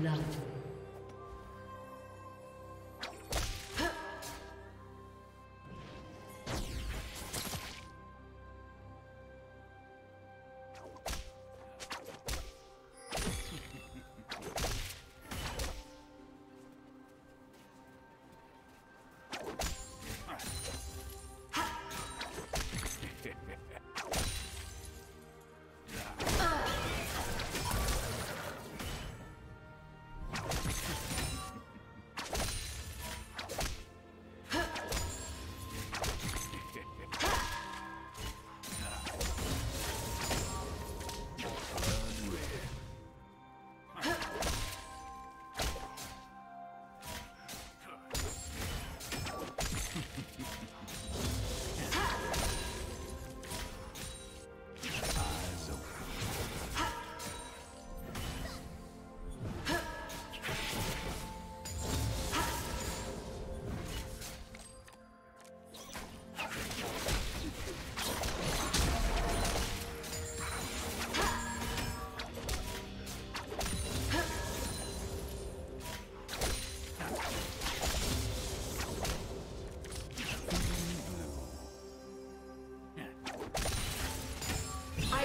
blood.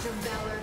Valor.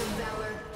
'Em, Valor.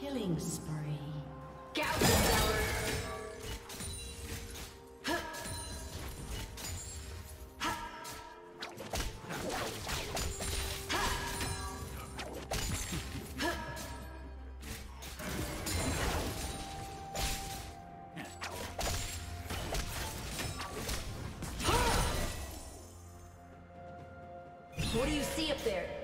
Killing spree. What do you see up there?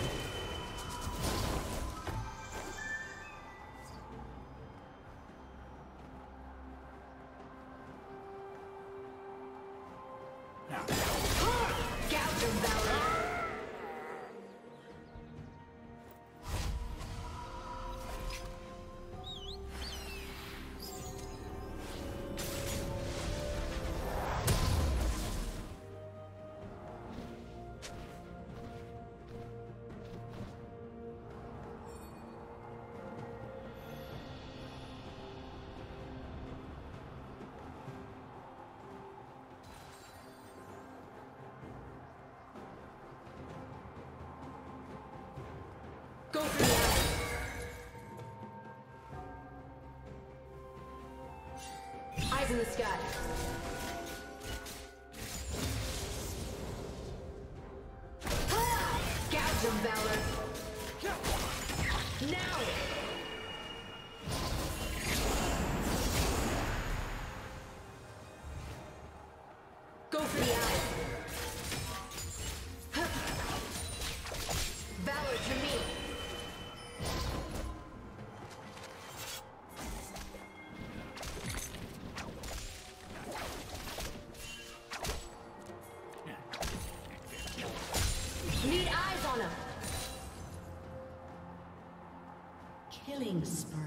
In the sky. Killing spree.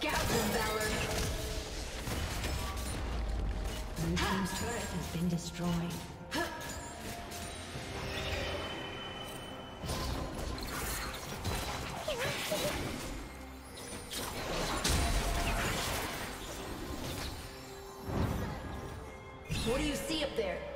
Gouge Valor. Blue team's turret has been destroyed. What do you see up there?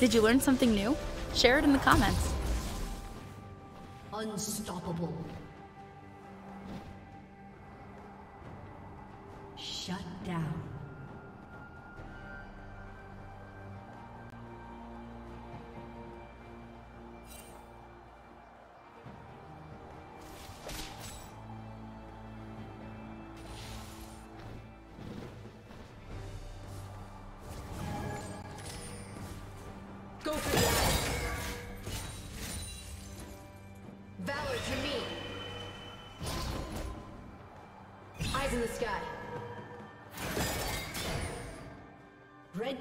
Did you learn something new? Share it in the comments. Unstoppable. Shut down.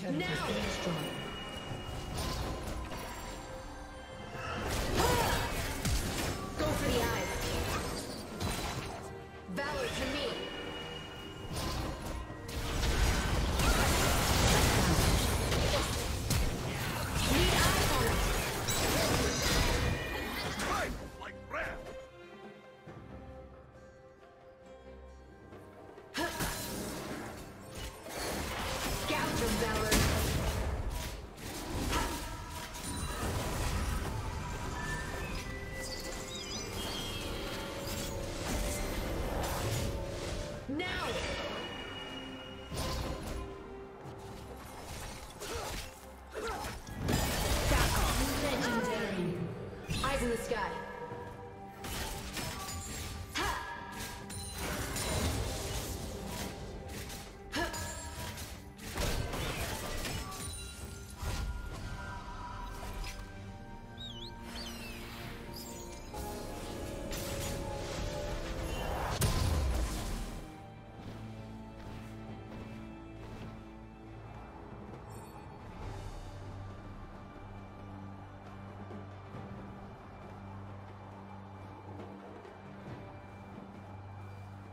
Turret Now!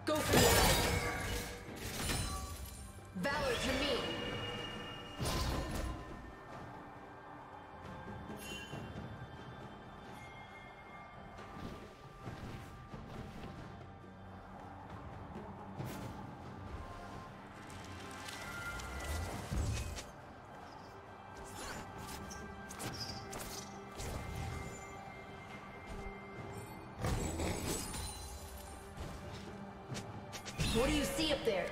Go for it. Valor to me. see up there.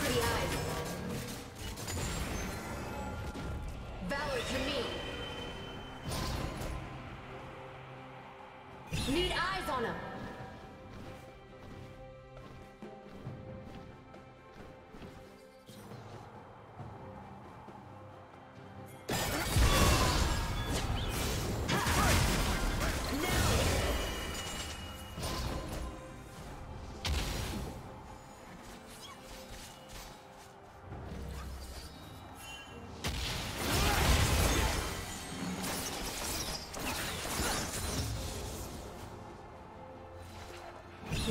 pretty high.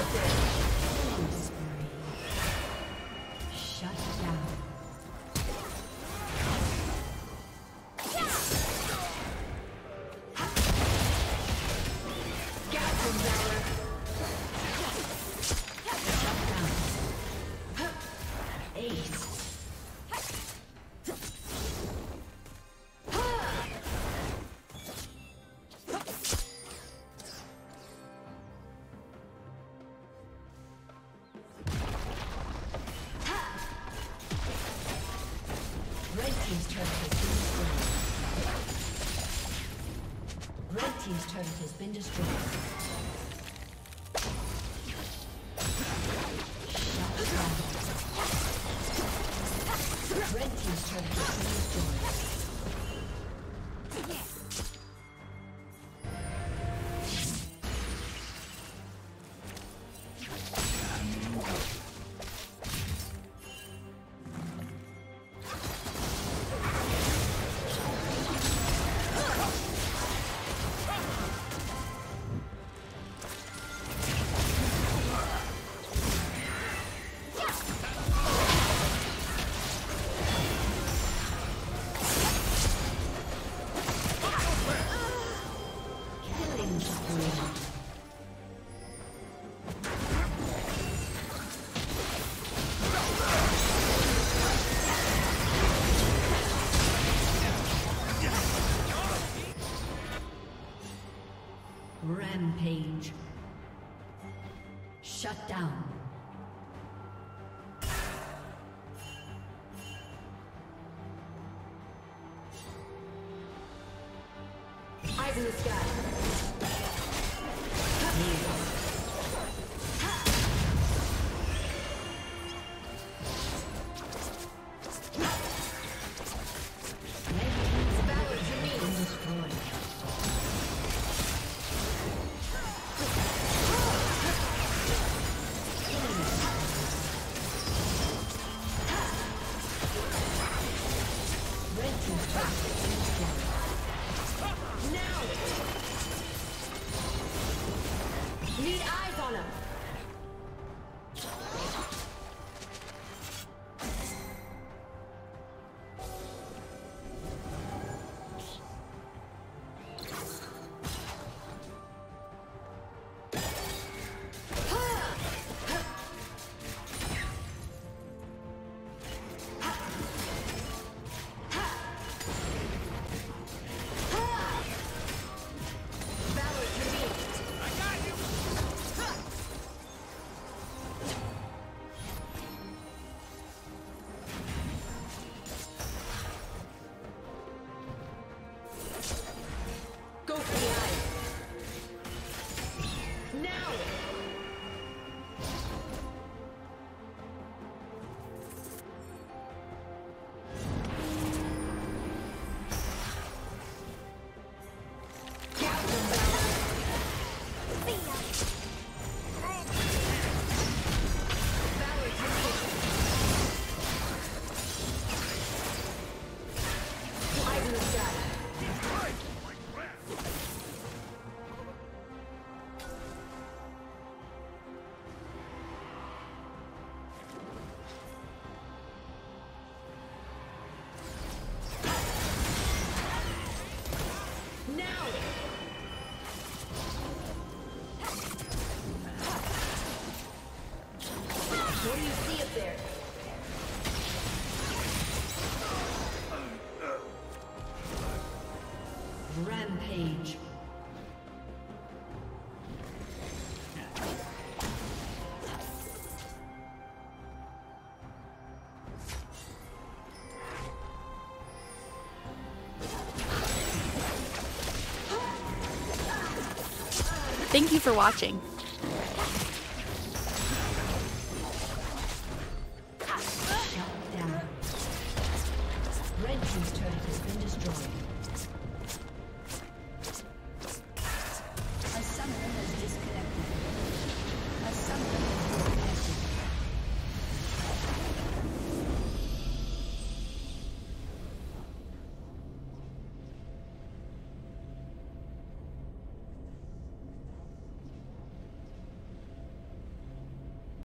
Do you destroyed. Rampage. Thank you for watching.